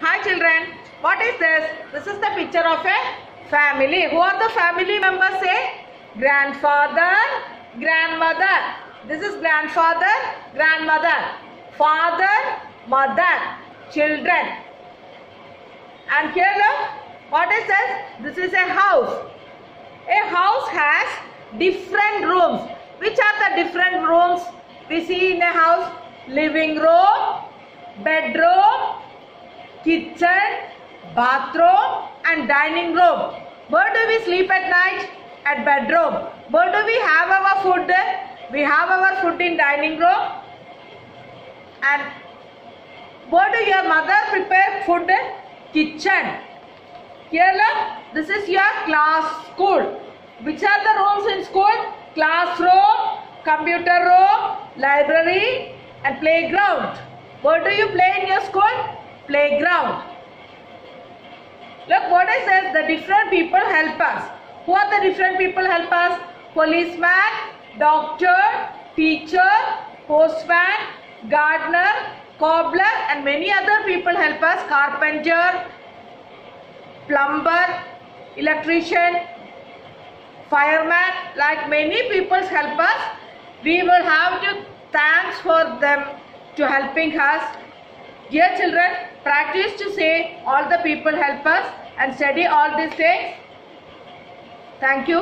Hi children, what is this? This is the picture of a family. Who are the family members? Say grandfather, grandmother. This is grandfather, grandmother, father, mother, children. And here look, what is this? This is a house. A house has different rooms. Which are the different rooms we see in a house? Living room, bedroom, kitchen, bathroom and dining room. Where do we sleep at night? At bedroom. Where do we have our food? We have our food in dining room. And where do your mother prepare food? Kitchen. Here look, this is your class school. Which are the rooms in school? Classroom, computer room, library and playground. Where do you play in your school? Playground. Look what I said, the different people help us. Who are the different people help us? Policeman, doctor, teacher, postman, gardener, cobbler and many other people help us. Carpenter, plumber, electrician, fireman, like many people help us. We will have to thanks for them to helping us. Dear children, practice to say all the people help us and study all these things. Thank you.